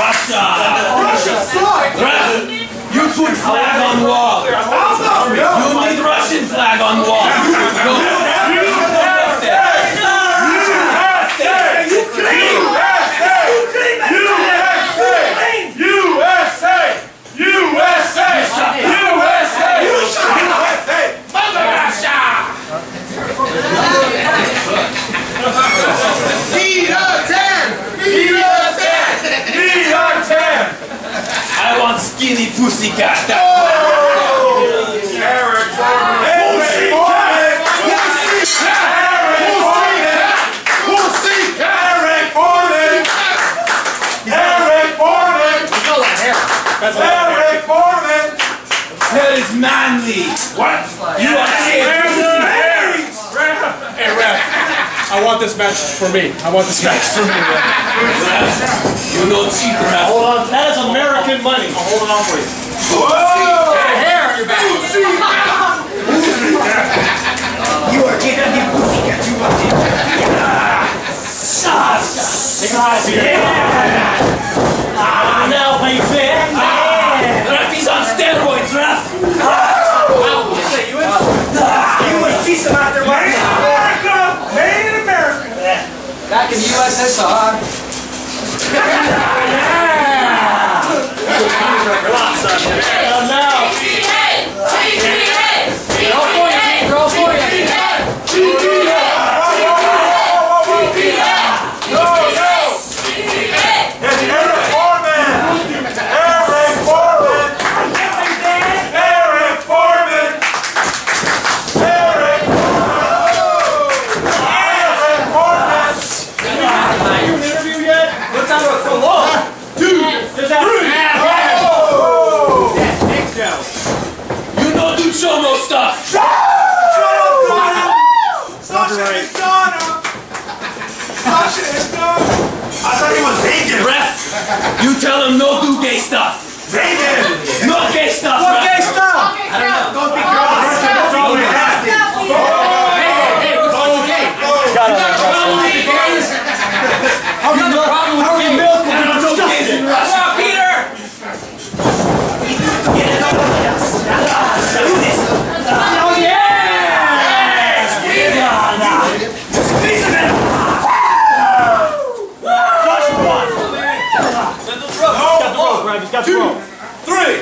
Russia! Russia sucks! You put flag on wall. I want skinny pussycat. Eric Forman! That is manly. What? You are Hey, ref. I want this match for me. I want this match for me, ref. You know cheat ref. Hold on. That is American money. I'm holding on for you. Whoa! Hair on your back. You are getting the pussycat. You are Take your eyes here. Ah, now, Back in the USSR. And now. They're all for you, Pete. They're all for you. Eric Forman! Eric Forman! Eric Forman! Eric Eric Forman! You an interview yet? What's on the wall? Just out. Oh! Thanks, Joe. You know do chomo stuff. Shut up, Donna! Sasha is Donna! Sasha is Donna! I thought he was vegan! Ref, you tell him no do gay stuff. Vegan! No gay stuff, What ref. gay stuff? Don't be girls! That's all we have. Hey, what's wrong with gay? Shut up. How come the problem with gay? No gays in Russia. Peter. Oh, Brad, just got the rope. Three!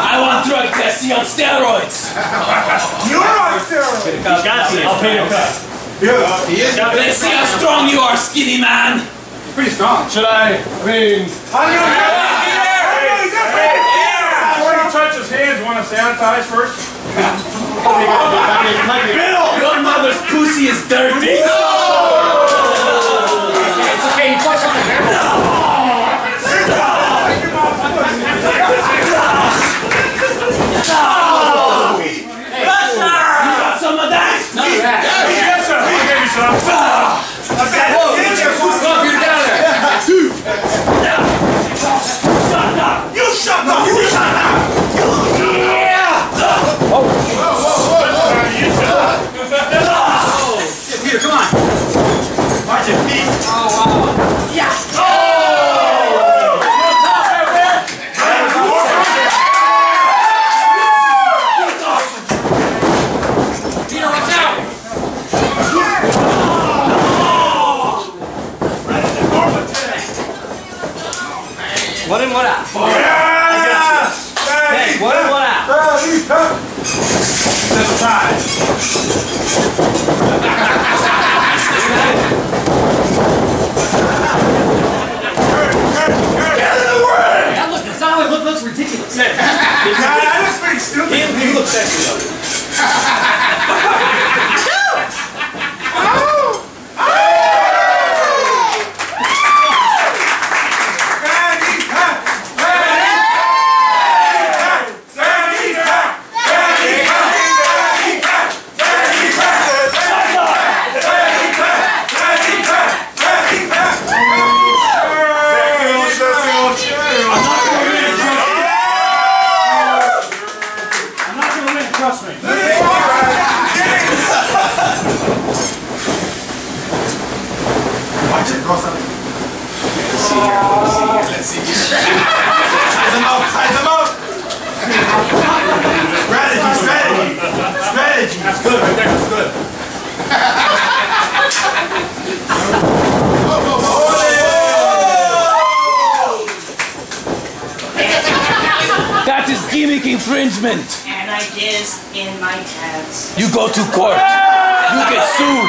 I want drug testing on steroids. You're on steroids! Got you. I'll pay you a cut. Yeah. Let's see how strong you are, skinny man. Pretty strong. Should I? I mean, How do you Before you touch his hands, want to sanitize first? Bill, Your mother's pussy is dirty. it's okay. You touch something there. You got some of that? None of that. Yes, sir. I'll give you some. Okay. Get your pussy. Come on, Peter, get out of there. Shut up. You shut up! You shut up! Yeah, Peter, come on. Watch your feet. Peter, watch out. One in, one out. Yeah! Hey, one in, one out. That's time. That look, it's not look, looks ridiculous. Yeah, that looks pretty stupid. You look sexy though. infringement. And I in my pants. You go to court. You get sued.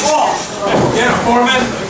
Get him, Forman.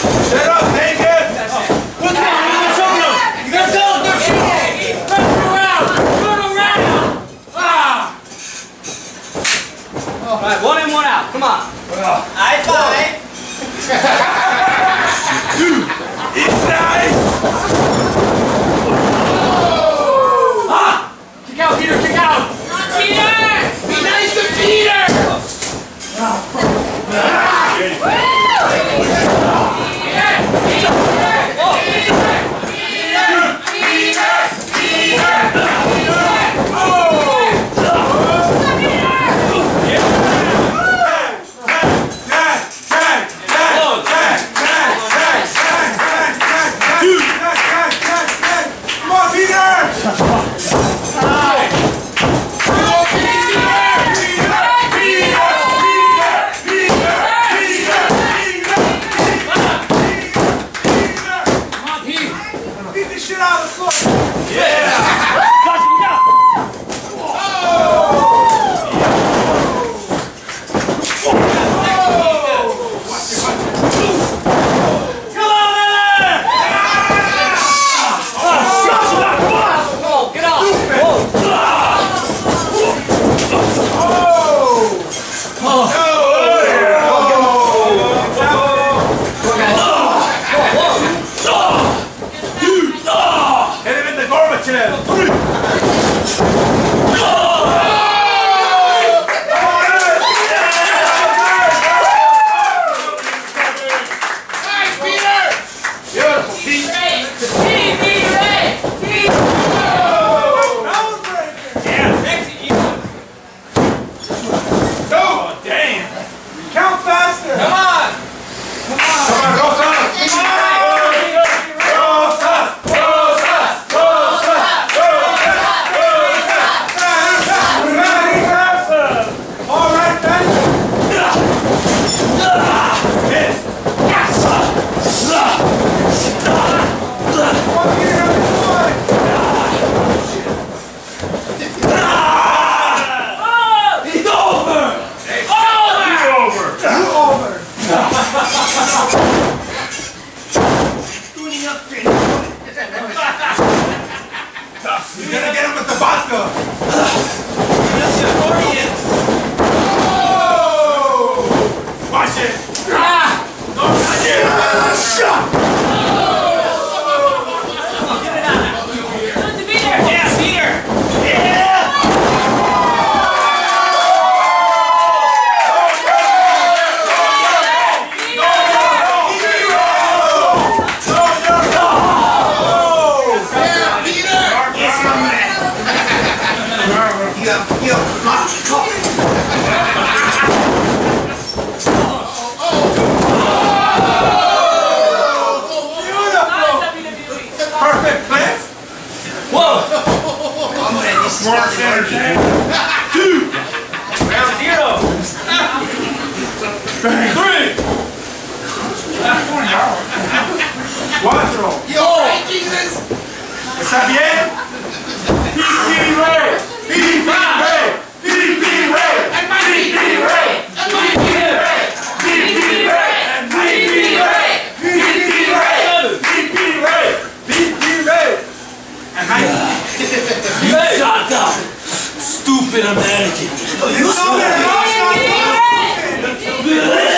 Shut up! Cuatro. Yo. Hey, Jesus. ¿Está bien? Pipi Rey. Pipi Rey. Pipi Ray, Pipi Rey. Pipi Rey. Pipi Rey. Pipi Rey. Pipi Rey. Pipi Rey. Pipi Rey. And I... Shut up. Stupid American. You stupid American.